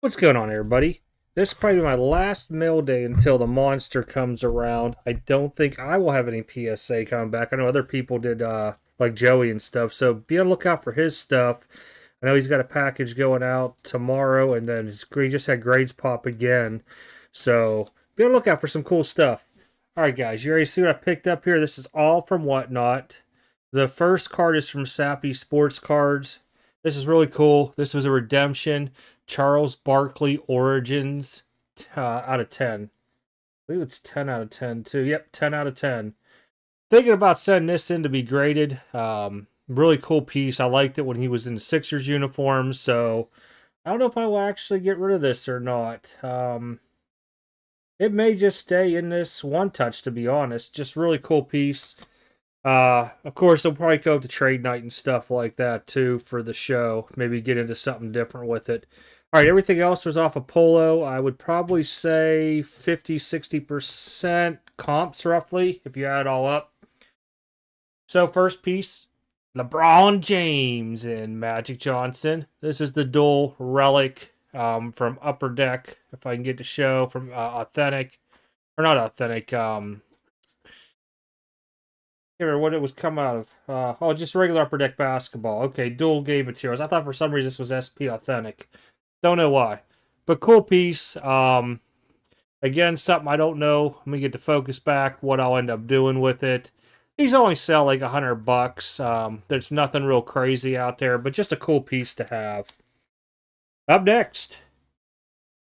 What's going on, everybody? This is probably my last mail day until the monster comes around. I don't think I will have any PSA coming back. I know other people did, uh, like Joey and stuff. So be on the lookout for his stuff. I know he's got a package going out tomorrow, and then his, he just had grades pop again. So be on the lookout for some cool stuff. All right, guys, you already see what I picked up here? This is all from Whatnot. The first card is from Sappy Sports Cards. This is really cool. This was a redemption. Charles Barkley Origins uh, out of 10. I believe it's 10 out of 10 too. Yep, 10 out of 10. Thinking about sending this in to be graded. Um, really cool piece. I liked it when he was in Sixers uniform. So I don't know if I will actually get rid of this or not. Um, it may just stay in this one touch, to be honest. Just really cool piece. Uh, of course, they'll probably go up to trade night and stuff like that too for the show. Maybe get into something different with it. All right, everything else was off of Polo. I would probably say 50 60% comps roughly if you add it all up. So, first piece LeBron James and Magic Johnson. This is the dual relic um, from Upper Deck, if I can get to show from uh, Authentic, or not Authentic, um, remember what it was come out of. Uh, oh, just regular upper deck basketball. Okay, dual game materials. I thought for some reason this was SP authentic. Don't know why, but cool piece. Um, again, something I don't know. Let me get the focus back. What I'll end up doing with it. These only sell like a hundred bucks. Um, there's nothing real crazy out there, but just a cool piece to have. Up next,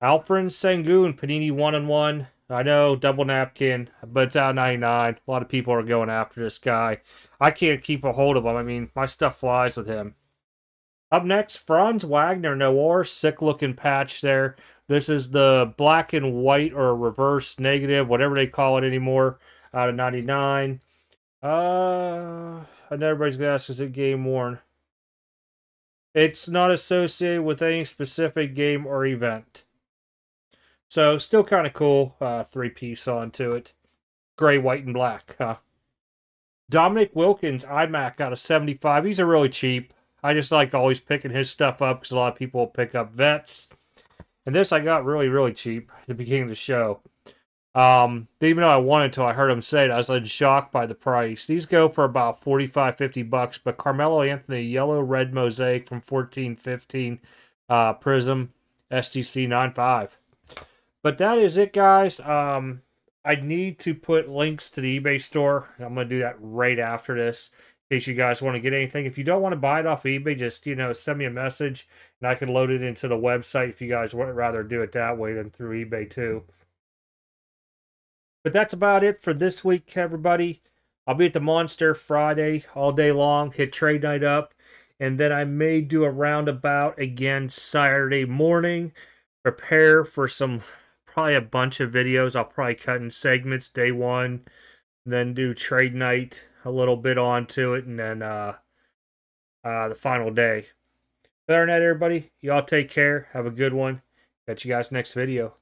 Alperen Sengun Panini one and one. I know, double napkin, but it's out 99. A lot of people are going after this guy. I can't keep a hold of him. I mean, my stuff flies with him. Up next, Franz Wagner Noir, sick looking patch there. This is the black and white or reverse negative, whatever they call it anymore, out of 99. Uh, and everybody's gonna ask, is it game worn? It's not associated with any specific game or event. So still kind of cool. Uh, three piece onto it. Gray, white, and black. Huh? Dominique Wilkins iMac got a 75. These are really cheap. I just like always picking his stuff up because a lot of people pick up vets. And this I got really, really cheap at the beginning of the show. Um, even though I wanted to, I heard him say it. I was like shocked by the price. These go for about 45, 50 bucks, but Carmelo Anthony yellow red mosaic from 1415 uh, Prizm SGC 95. But that is it, guys. Um, I need to put links to the eBay store. I'm going to do that right after this in case you guys want to get anything. If you don't want to buy it off eBay, just, you know, send me a message and I can load it into the website if you guys would rather do it that way than through eBay too. But that's about it for this week, everybody. I'll be at the Monster Friday all day long, hit trade night up, and then I may do a roundabout again Saturday morning. Prepare for some probably a bunch of videos. I'll probably cut in segments day one, then do trade night a little bit onto it, and then uh, uh, the final day. Other than that, everybody, y'all take care. Have a good one. Catch you guys next video.